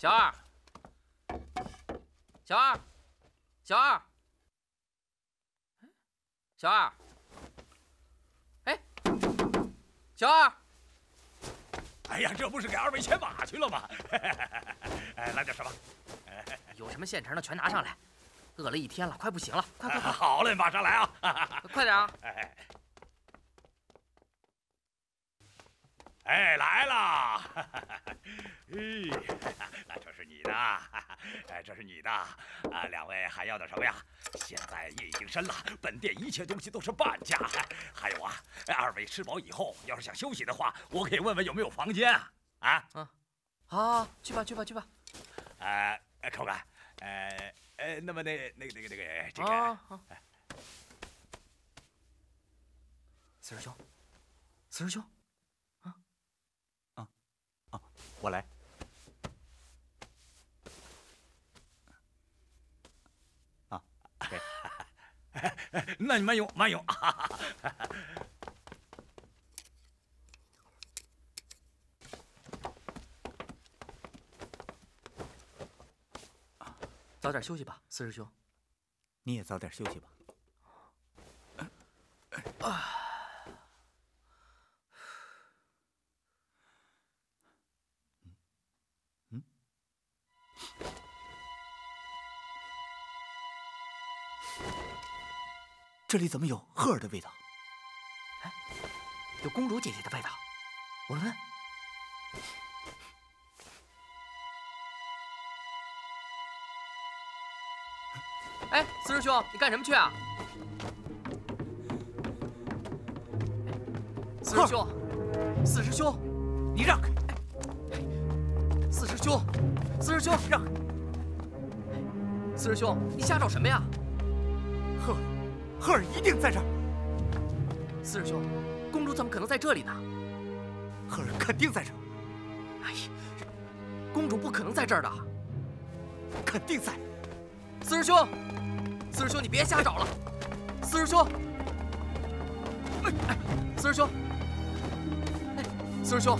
小二，小二，小二，小二，哎，小二。哎呀，这不是给二位牵马去了吗？哎，来点什么？有什么现成的全拿上来。饿了一天了，快不行了，快快快！好嘞，马上来啊！快点啊！哎，哎，来了！哎，那这是你的，哎，这是你的。啊，两位还要点什么呀？现在夜已经深了，本店一切东西都是半价。还有啊，二位吃饱以后，要是想休息的话，我可以问问有没有房间啊？啊，嗯，好，去吧，去吧，去吧。呃，口干，呃。呃，那么那那个那个那个这个，四师兄，四师兄，啊啊啊，我来。那你慢用，慢用。早点休息吧，四师兄。你也早点休息吧。啊。这里怎么有赫尔的味道？哎，有公主姐姐的味道。我闻。哎，四师兄，你干什么去啊？四师兄，四师兄，你让开！四师兄，四师兄，让开！四师兄，你瞎找什么呀？赫尔，赫尔一定在这儿。四师兄，公主怎么可能在这里呢？赫尔肯定在这儿。哎呀，公主不可能在这儿的。肯定在。四师兄。四师兄，你别瞎找了。四师兄，哎，四师兄，哎，四师兄，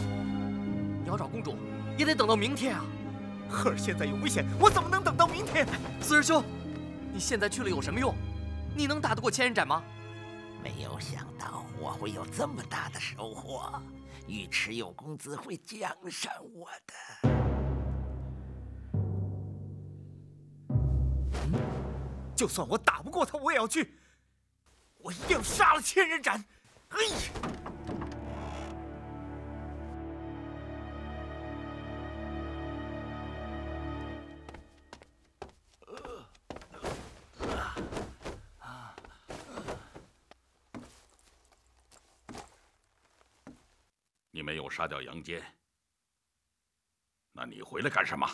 你要找公主，也得等到明天啊。赫尔现在有危险，我怎么能等到明天？四师兄，你现在去了有什么用？你能打得过千人斩吗？没有想到我会有这么大的收获，尉迟有公子会奖赏我的。就算我打不过他，我也要去。我一定要杀了千人斩！哎杀掉杨坚，那你回来干什么？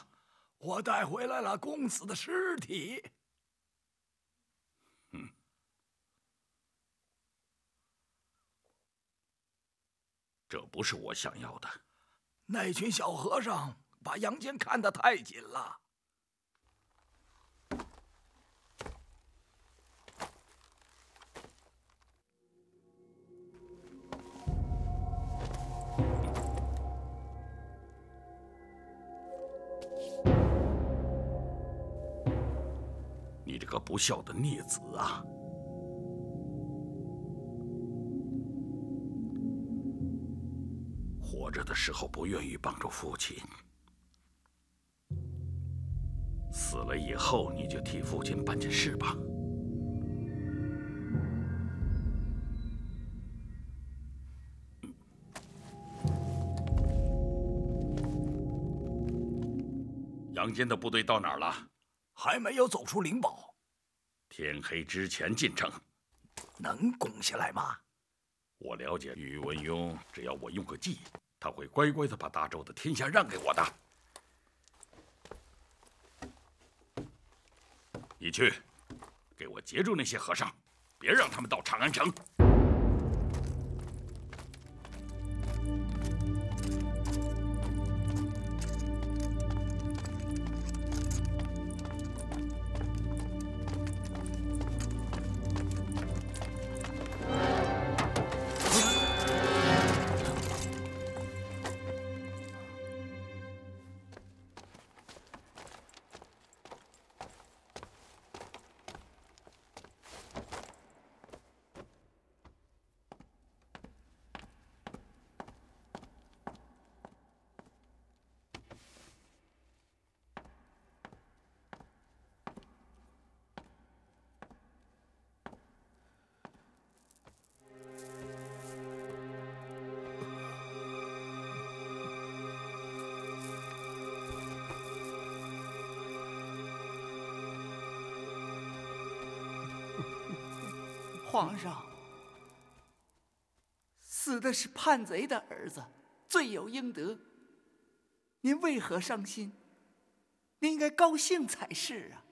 我带回来了公子的尸体。这不是我想要的。那群小和尚把杨坚看得太紧了。不孝的孽子啊！活着的时候不愿意帮助父亲，死了以后你就替父亲办件事吧。杨坚的部队到哪儿了？还没有走出灵堡。天黑之前进城，能攻下来吗？我了解宇文邕，只要我用个计。他会乖乖的把大周的天下让给我的。你去，给我截住那些和尚，别让他们到长安城。皇上，死的是叛贼的儿子，罪有应得。您为何伤心？您应该高兴才是啊！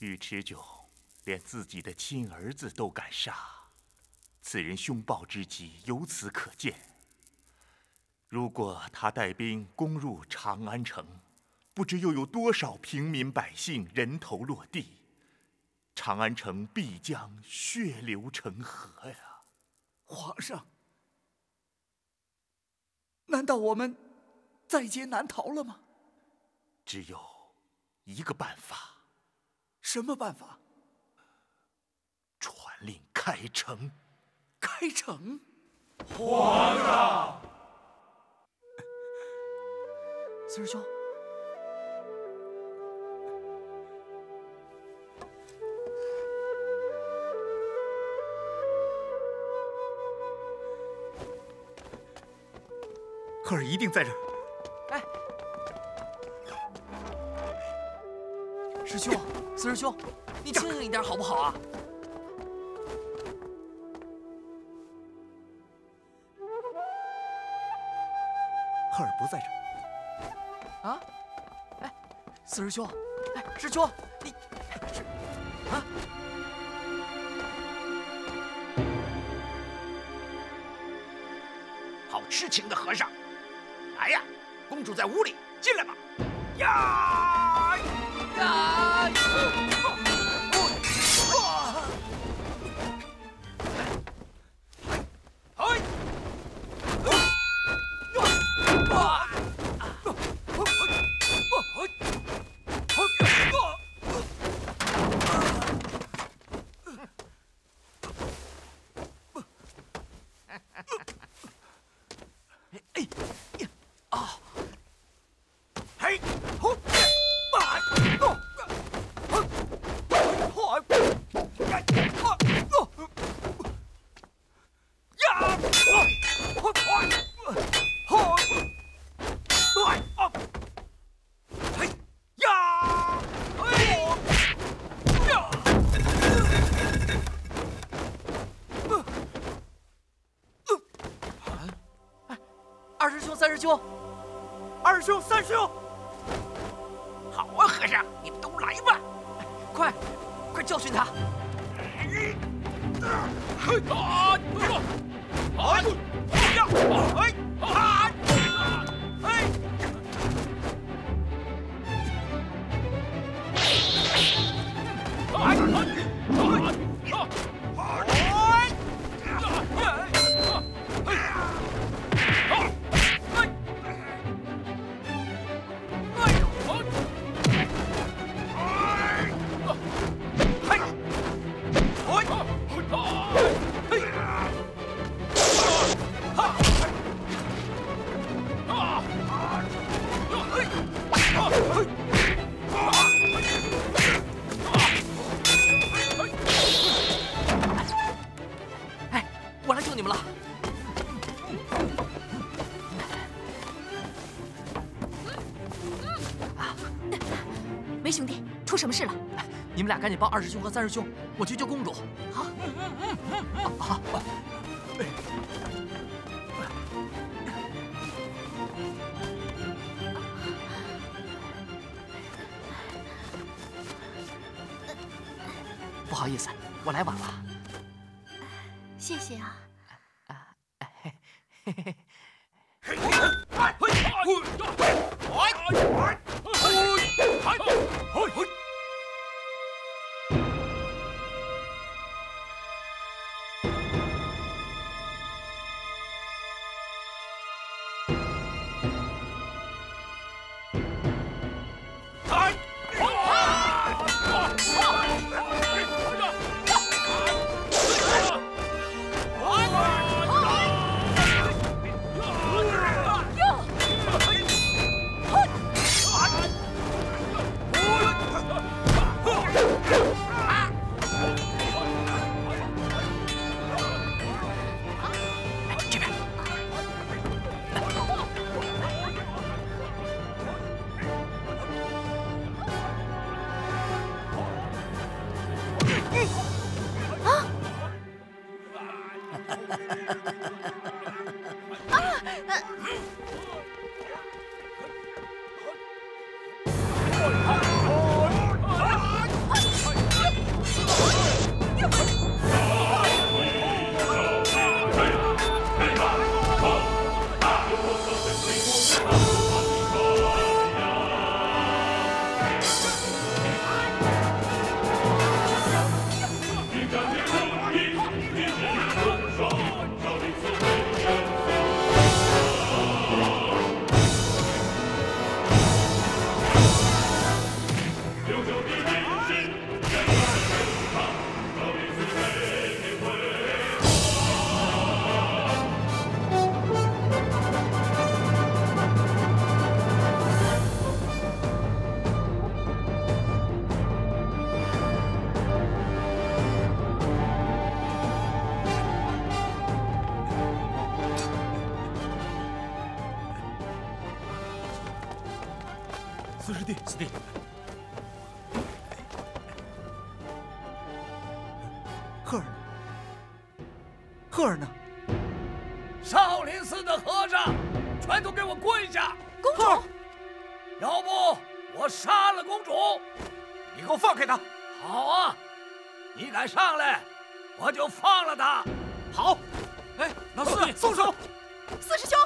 尉迟迥连自己的亲儿子都敢杀，此人凶暴之极，由此可见。如果他带兵攻入长安城，不知又有多少平民百姓人头落地，长安城必将血流成河呀！皇上，难道我们在劫难逃了吗？只有一个办法。什么办法？传令开城。开城？皇上，四师兄，赫尔一定在这儿。哎，师兄，四师兄，你清醒一点好不好啊？赫尔不在这儿。啊？哎，四师兄，哎，师兄，你是啊？好痴情的和尚！公主在屋里，进来吧。呀呀！梅兄弟，出什么事了？你们俩赶紧帮二师兄和三师兄，我去救公主。好。好。不好意思，我来晚了。あ公主，你给我放开他！好啊，你敢上来，我就放了他。好，哎，老四，松手！四师兄。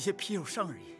一些皮肉伤而已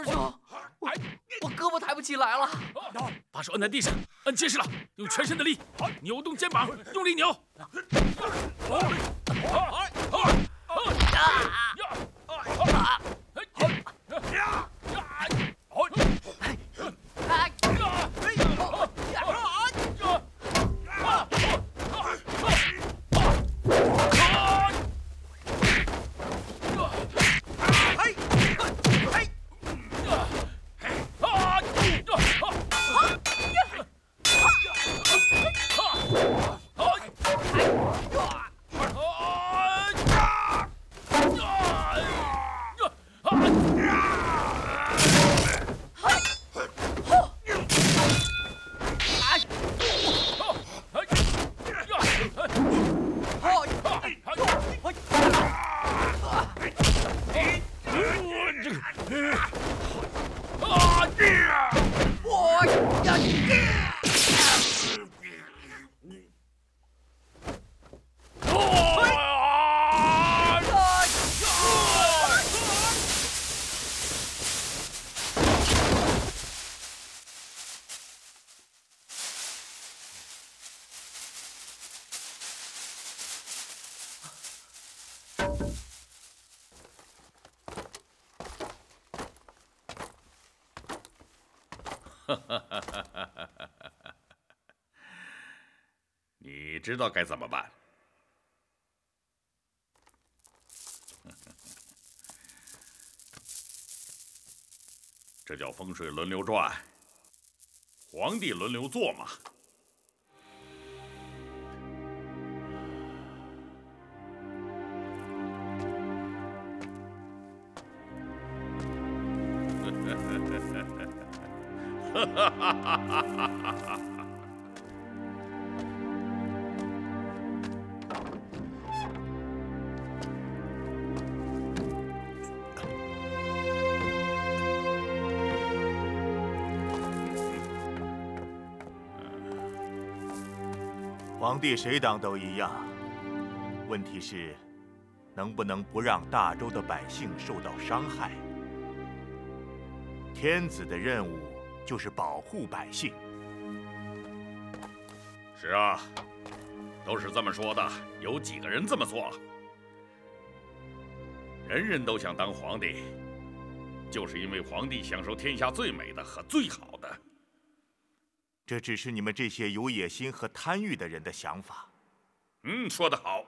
二师兄，我我胳膊抬不起来了。把手摁在地上，摁结实了，用全身的力，扭动肩膀，用力扭。你知道该怎么办？这叫风水轮流转，皇帝轮流坐嘛。皇帝谁当都一样，问题是，能不能不让大周的百姓受到伤害？天子的任务就是保护百姓。是啊，都是这么说的，有几个人这么做了？人人都想当皇帝，就是因为皇帝享受天下最美的和最好的。这只是你们这些有野心和贪欲的人的想法。嗯，说得好。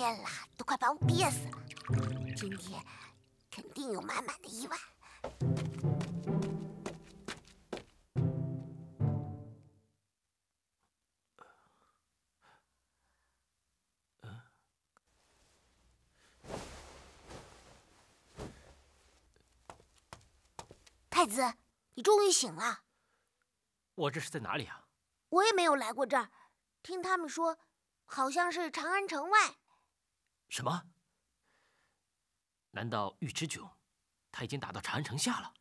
天了，都快把我憋死了。今天肯定有满满的意外。太子，你终于醒了。我这是在哪里啊？我也没有来过这儿，听他们说，好像是长安城外。什么？难道尉迟迥他已经打到长安城下了？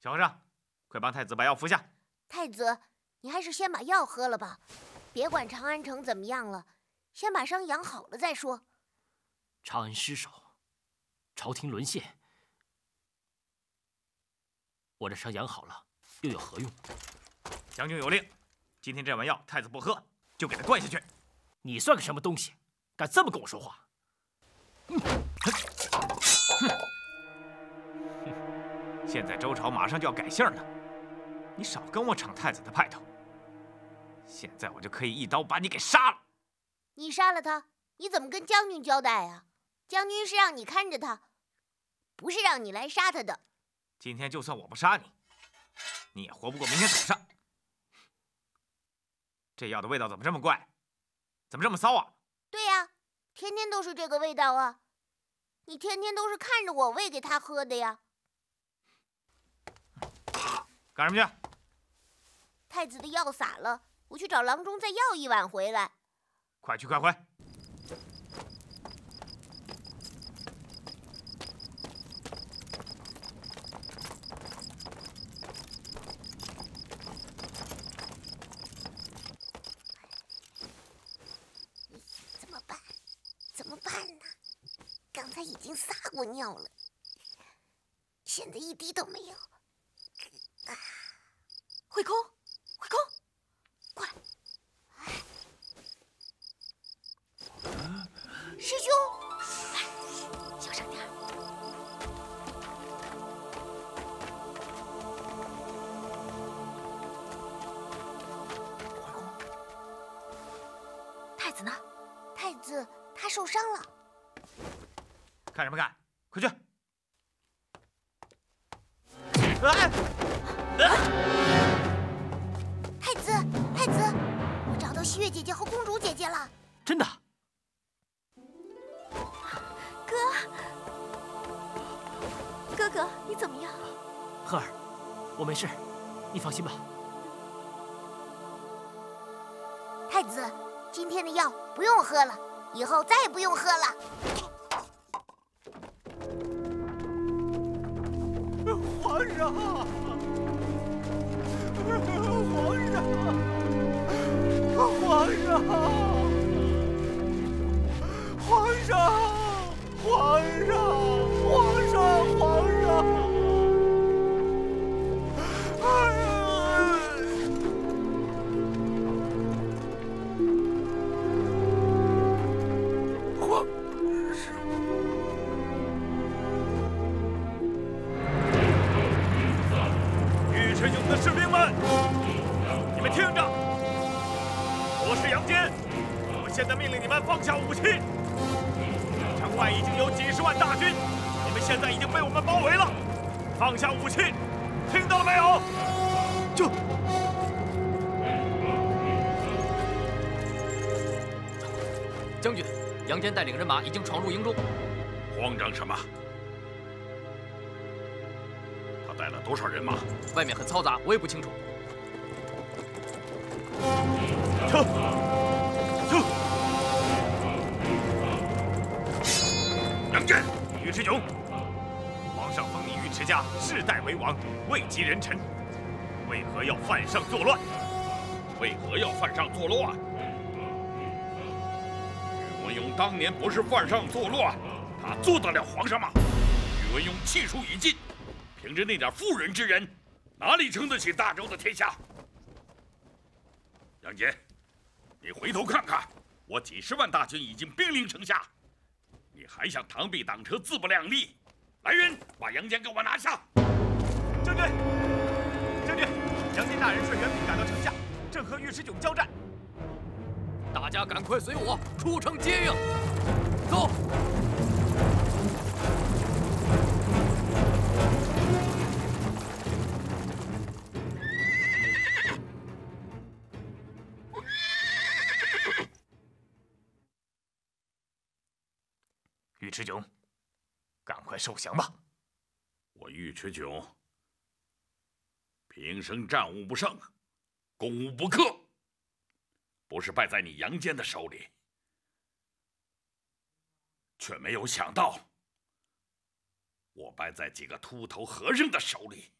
小和尚，快帮太子把药服下。太子，你还是先把药喝了吧，别管长安城怎么样了，先把伤养好了再说。长安失守，朝廷沦陷，我这伤养好了又有何用？将军有令，今天这碗药太子不喝，就给他灌下去。你算个什么东西，敢这么跟我说话？哼！现在周朝马上就要改姓了，你少跟我逞太子的派头。现在我就可以一刀把你给杀了。你杀了他，你怎么跟将军交代呀？将军是让你看着他，不是让你来杀他的。今天就算我不杀你，你也活不过明天早上。这药的味道怎么这么怪？怎么这么骚啊？对呀，天天都是这个味道啊！你天天都是看着我喂给他喝的呀。干什么去？太子的药洒了，我去找郎中再要一碗回来。快去快回！怎么办？怎么办呢？刚才已经撒过尿了，现在一滴都没有。啊！慧空，哥哥，你怎么样？赫儿，我没事，你放心吧。太子，今天的药不用喝了，以后再也不用喝了。皇上，皇上，皇上，皇上，现在命令你们放下武器。城外已经有几十万大军，你们现在已经被我们包围了，放下武器，听到了没有？就。将军，杨坚带领人马已经闯入营中。慌张什么？他带了多少人马？外面很嘈杂，我也不清楚。撤！撤！尉迟迥，皇上封你尉迟家世代为王，位极人臣，为何要犯上作乱？为何要犯上作乱？宇文邕当年不是犯上作乱，他做得了皇上吗？宇文邕气数已尽，凭着那点妇人之仁，哪里撑得起大周的天下？杨坚，你回头看看，我几十万大军已经兵临城下，你还想螳臂挡车，自不量力？来人，把杨坚给我拿下！将军，将军，杨坚大人率援兵赶到城下，正和尉迟迥交战。大家赶快随我出城接应，走。尉迟迥，赶快受降吧！我尉迟迥平生战无不胜，攻无不克，不是败在你杨坚的手里，却没有想到我败在几个秃头和尚的手里。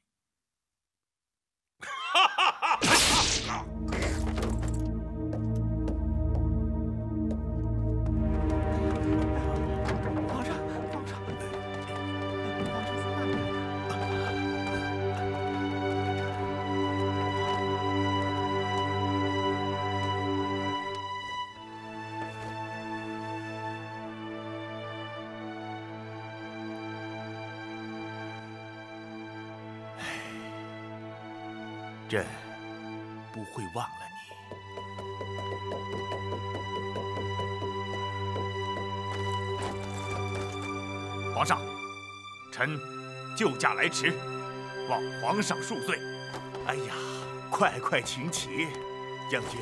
忘了你。皇上，臣救驾来迟，望皇上恕罪。哎呀，快快请起，将军。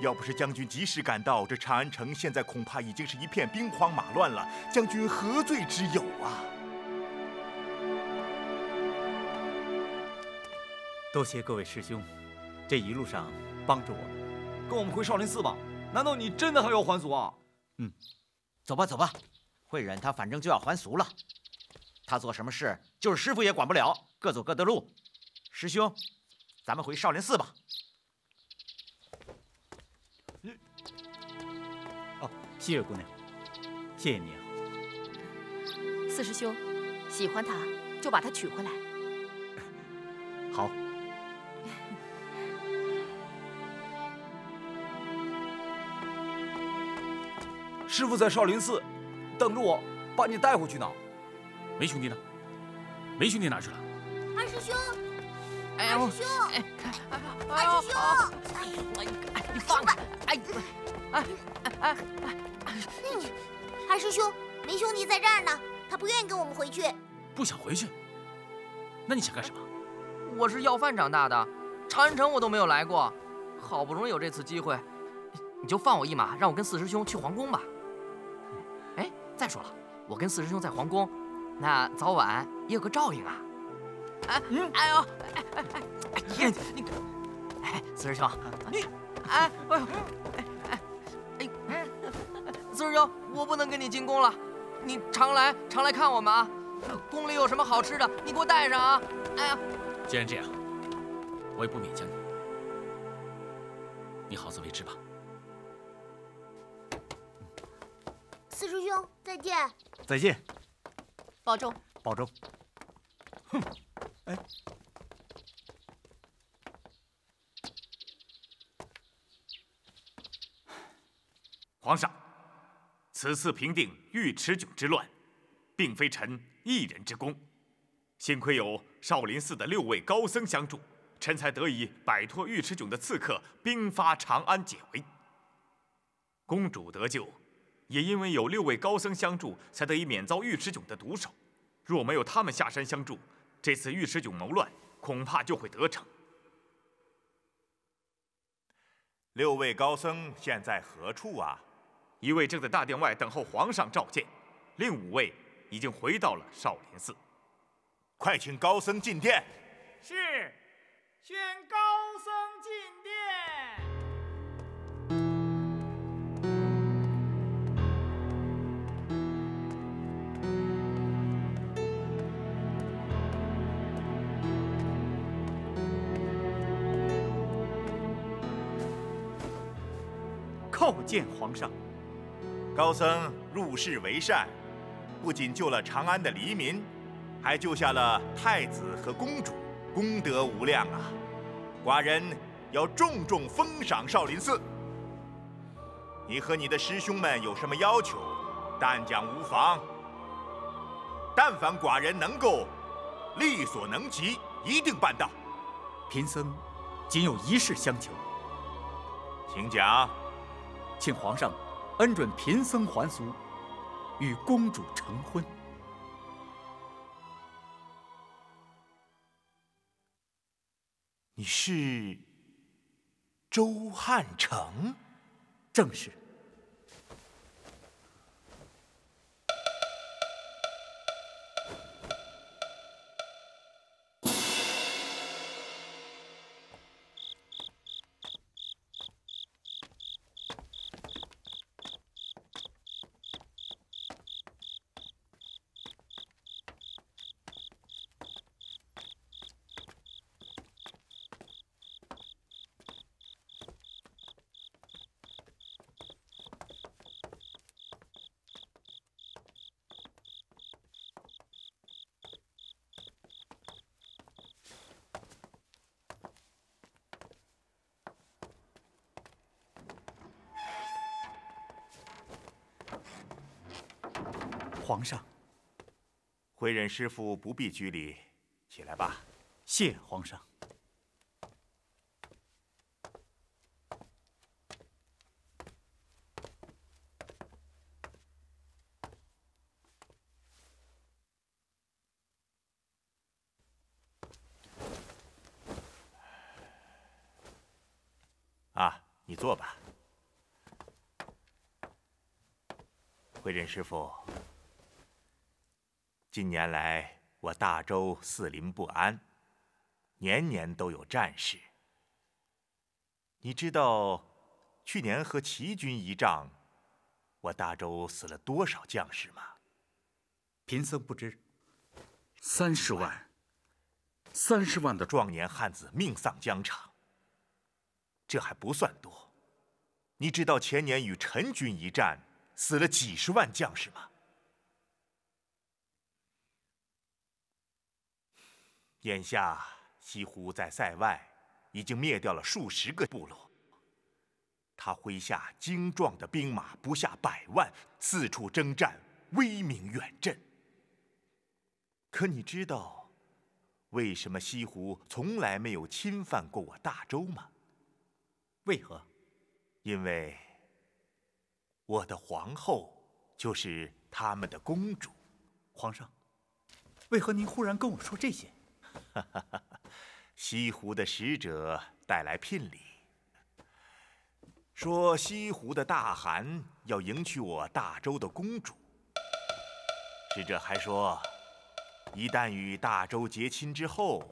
要不是将军及时赶到，这长安城现在恐怕已经是一片兵荒马乱了。将军何罪之有啊？多谢各位师兄，这一路上帮助我们。跟我们回少林寺吧。难道你真的还要还俗啊？嗯，走吧，走吧。慧忍他反正就要还俗了，他做什么事就是师傅也管不了，各走各的路。师兄，咱们回少林寺吧。哦，希月姑娘，谢谢你啊。四师兄，喜欢她就把她娶回来。好。师傅在少林寺等着我，把你带回去呢。梅兄弟呢？梅兄弟哪去了？二师兄，哎二师兄，二师兄，哎，你放开！哎，哎哎哎！嗯，二师兄，梅兄弟在这儿呢，他不愿意跟我们回去。不想回去？那你想干什么？我是要饭长大的，长安城我都没有来过，好不容易有这次机会，你就放我一马，让我跟四师兄去皇宫吧。哎，再说了，我跟四师兄在皇宫，那早晚也有个照应啊。哎，哎呦，哎哎哎，哎呀，你，哎，四师兄，你，哎，哎呦，哎哎哎，四师兄，我不能跟你进宫了，你常来常来看我们啊。宫里有什么好吃的，你给我带上啊！哎呀，既然这样，我也不勉强你，你好自为之吧。四师兄，再见。再见，保重。保重。哼，哎，皇上，此次平定尉迟迥之乱，并非臣一人之功，幸亏有少林寺的六位高僧相助，臣才得以摆脱尉迟迥的刺客兵发长安解围。公主得救，也因为有六位高僧相助，才得以免遭尉迟迥的毒手。若没有他们下山相助，这次尉迟迥谋乱恐怕就会得逞。六位高僧现在何处啊？一位正在大殿外等候皇上召见，另五位已经回到了少林寺。快请高僧进殿。是，宣高僧进殿。叩见皇上。高僧入世为善，不仅救了长安的黎民，还救下了太子和公主，功德无量啊！寡人要重重封赏少林寺。你和你的师兄们有什么要求，但讲无妨。但凡寡人能够力所能及，一定办到。贫僧仅有一事相求，请讲。请皇上恩准贫僧还俗，与公主成婚。你是周汉成？正是。回忍师傅不必拘礼，起来吧。谢皇上。啊，你坐吧。回忍师傅。近年来，我大周四邻不安，年年都有战事。你知道，去年和齐军一仗，我大周死了多少将士吗？贫僧不知。三十万。三十万的壮年汉子命丧疆场，这还不算多。你知道前年与陈军一战，死了几十万将士吗？眼下，西湖在塞外已经灭掉了数十个部落。他麾下精壮的兵马不下百万，四处征战，威名远震。可你知道，为什么西湖从来没有侵犯过我大周吗？为何？因为我的皇后就是他们的公主。皇上，为何您忽然跟我说这些？哈哈哈哈！西湖的使者带来聘礼，说西湖的大汗要迎娶我大周的公主。使者还说，一旦与大周结亲之后，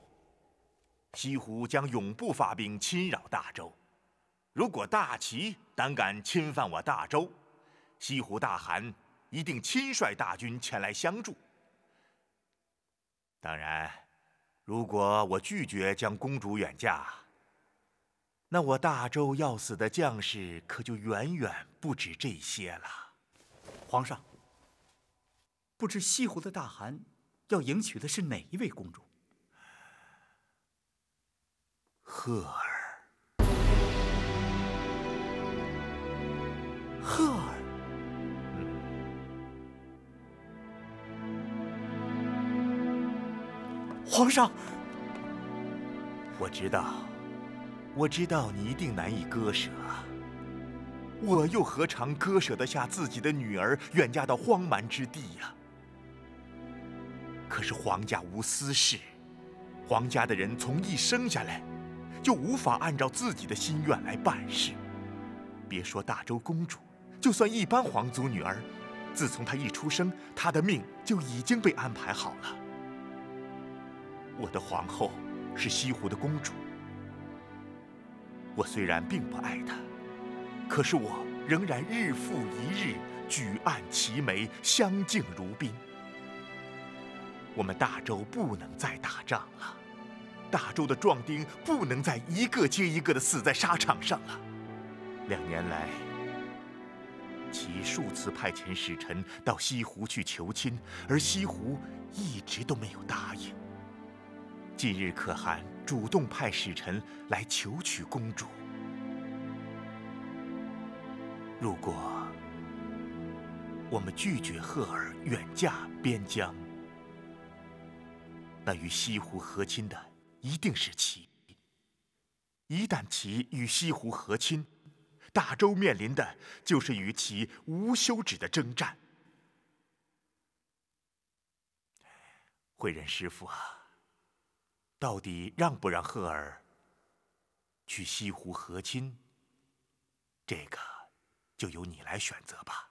西湖将永不发兵侵扰大周。如果大齐胆敢侵犯我大周，西湖大汗一定亲率大军前来相助。当然，如果我拒绝将公主远嫁，那我大周要死的将士可就远远不止这些了。皇上，不知西湖的大汗要迎娶的是哪一位公主？赫儿。赫儿。皇上，我知道，我知道你一定难以割舍。我又何尝割舍得下自己的女儿远嫁到荒蛮之地呀？可是皇家无私事，皇家的人从一生下来，就无法按照自己的心愿来办事。别说大周公主，就算一般皇族女儿，自从她一出生，她的命就已经被安排好了。我的皇后是西湖的公主，我虽然并不爱她，可是我仍然日复一日举案齐眉，相敬如宾。我们大周不能再打仗了，大周的壮丁不能再一个接一个的死在沙场上了。两年来，其数次派遣使臣到西湖去求亲，而西湖一直都没有答应。近日，可汗主动派使臣来求娶公主。如果我们拒绝赫尔远嫁边疆，那与西湖和亲的一定是齐。一旦齐与西湖和亲，大周面临的就是与其无休止的征战。慧仁师傅啊！到底让不让赫尔去西湖和亲？这个就由你来选择吧。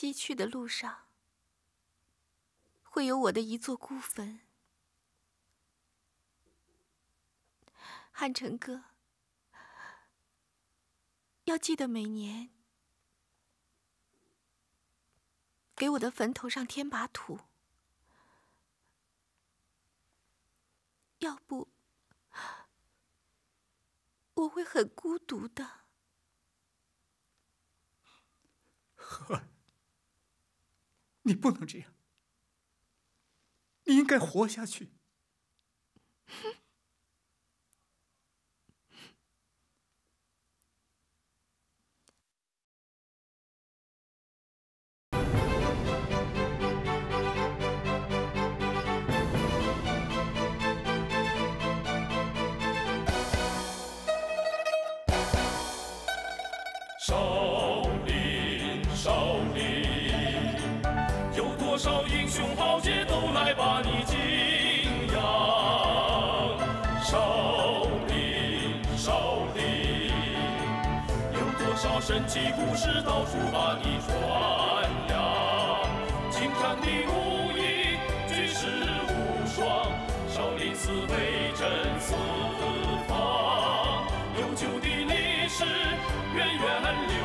西去的路上，会有我的一座孤坟。汉城哥，要记得每年给我的坟头上添把土，要不我会很孤独的。呵。你不能这样，你应该活下去。神奇故事到处把你传扬，精湛的武艺，举世无双，少林寺威震四方，悠久的历史源远流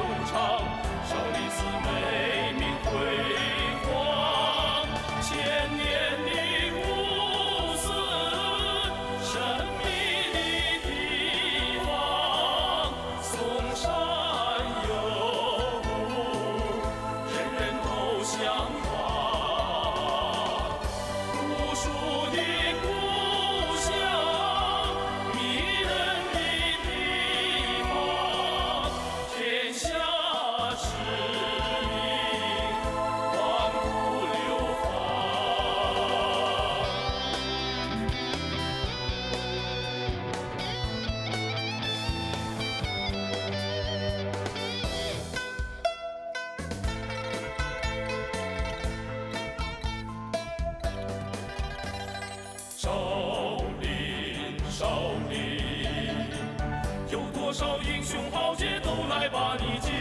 多少英雄豪杰都来把你敬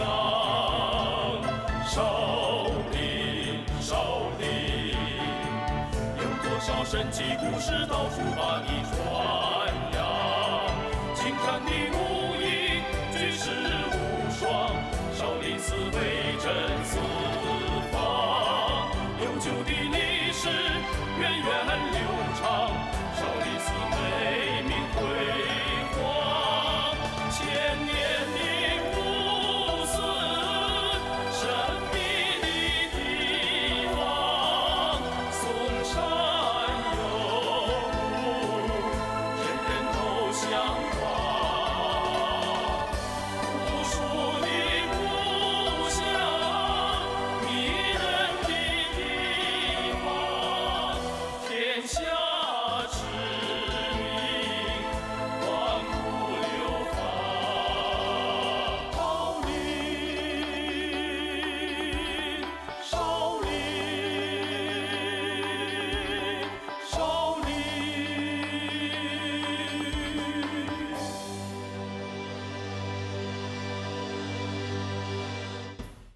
仰。少林，少林，有多少神奇故事到处把你传。